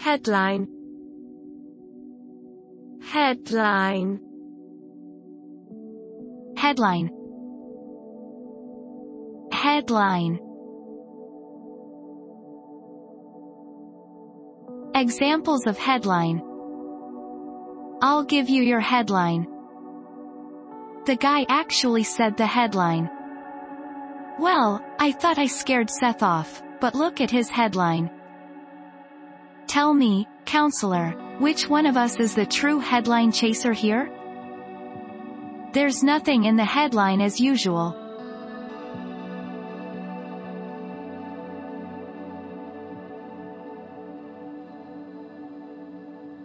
Headline. Headline. Headline. Headline. Examples of headline. I'll give you your headline. The guy actually said the headline. Well, I thought I scared Seth off, but look at his headline. Tell me, counselor, which one of us is the true headline chaser here? There's nothing in the headline as usual.